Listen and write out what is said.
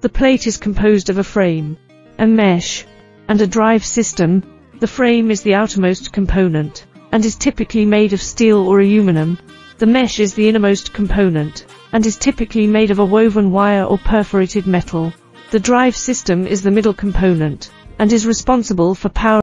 The plate is composed of a frame, a mesh, and a drive system. The frame is the outermost component, and is typically made of steel or aluminum. The mesh is the innermost component, and is typically made of a woven wire or perforated metal. The drive system is the middle component, and is responsible for power